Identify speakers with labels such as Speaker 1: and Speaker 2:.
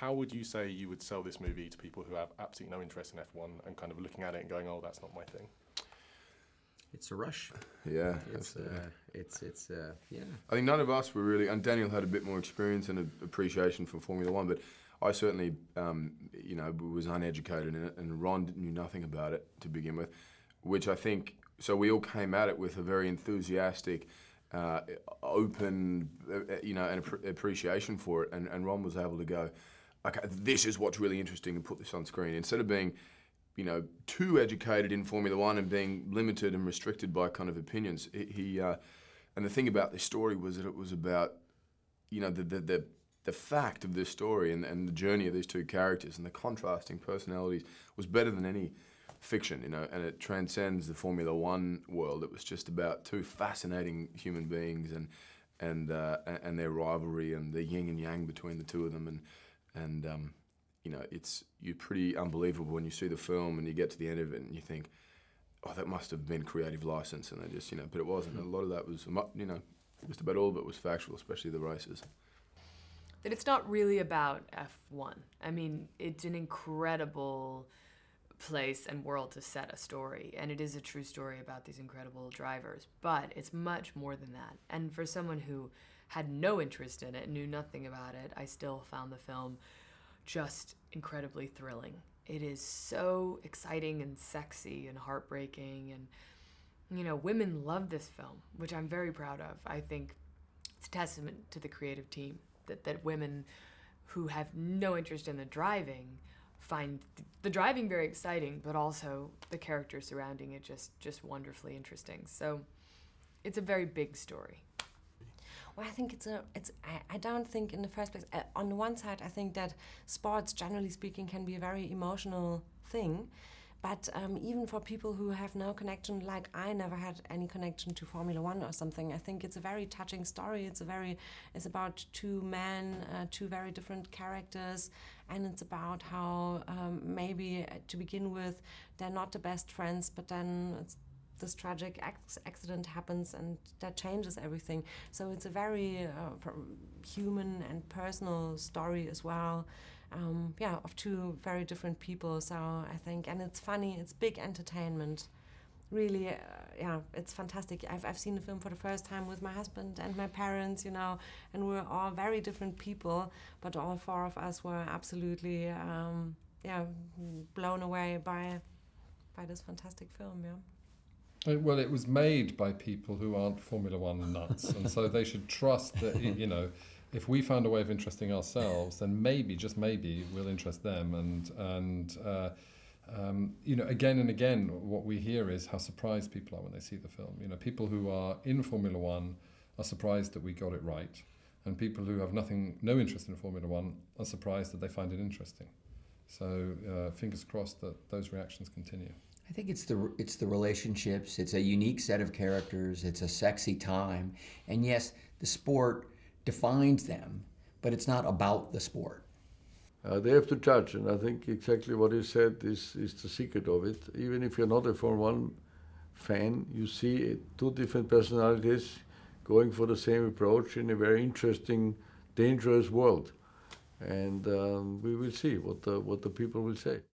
Speaker 1: How would you say you would sell this movie to people who have absolutely no interest in F1 and kind of looking at it and going, "Oh, that's not my thing"?
Speaker 2: It's a rush.
Speaker 3: Yeah,
Speaker 2: It's uh, it's it's uh, yeah.
Speaker 3: I think none of us were really, and Daniel had a bit more experience and a, appreciation for Formula One, but I certainly, um, you know, was uneducated in it, and Ron knew nothing about it to begin with, which I think. So we all came at it with a very enthusiastic, uh, open, uh, you know, an ap- appreciation for it, and, and Ron was able to go, okay, this is what's really interesting, and put this on screen instead of being you know, too educated in Formula One and being limited and restricted by kind of opinions. He, uh, and the thing about this story was that it was about, you know, the the the, the fact of this story and, and the journey of these two characters and the contrasting personalities was better than any fiction, you know, and it transcends the Formula One world. It was just about two fascinating human beings and and uh, and their rivalry and the yin and yang between the two of them and and um, you know, it's you're pretty unbelievable when you see the film and you get to the end of it and you think, oh, that must have been creative license, and they just, you know, but it wasn't. A lot of that was, you know, just about all of it was factual, especially the races.
Speaker 4: That it's not really about F1. I mean, it's an incredible place and world to set a story, and it is a true story about these incredible drivers, but it's much more than that. And for someone who had no interest in it, knew nothing about it, I still found the film just incredibly thrilling. It is so exciting and sexy and heartbreaking and you know, women love this film, which I'm very proud of. I think it's a testament to the creative team that, that women who have no interest in the driving find the driving very exciting, but also the characters surrounding it just just wonderfully interesting. So it's a very big story.
Speaker 5: Well, I think it's a, it's. I, I don't think in the first place. Uh, on the one side, I think that sports, generally speaking, can be a very emotional thing. But um, even for people who have no connection, like I never had any connection to Formula One or something, I think it's a very touching story. It's a very, it's about two men, uh, two very different characters, and it's about how um, maybe uh, to begin with they're not the best friends, but then this tragic accident happens and that changes everything. So it's a very uh, human and personal story as well. Um, yeah, of two very different people. So I think, and it's funny, it's big entertainment. Really, uh, yeah, it's fantastic. I've, I've seen the film for the first time with my husband and my parents, you know, and we're all very different people, but all four of us were absolutely, um, yeah, blown away by by this fantastic film. Yeah.
Speaker 6: Uh, well, it was made by people who aren't Formula One nuts, and so they should trust that you know, if we found a way of interesting ourselves, then maybe, just maybe, we'll interest them. And and uh, um, you know, again and again, what we hear is how surprised people are when they see the film. You know, people who are in Formula One are surprised that we got it right, and people who have nothing, no interest in Formula One, are surprised that they find it interesting. So uh, fingers crossed that those reactions continue.
Speaker 2: I think it's the it's the relationships. It's a unique set of characters. It's a sexy time, and yes, the sport defines them, but it's not about the sport.
Speaker 7: Uh, they have to judge, and I think exactly what you said is is the secret of it. Even if you're not a Formula One fan, you see two different personalities going for the same approach in a very interesting, dangerous world, and um, we will see what the what the people will say.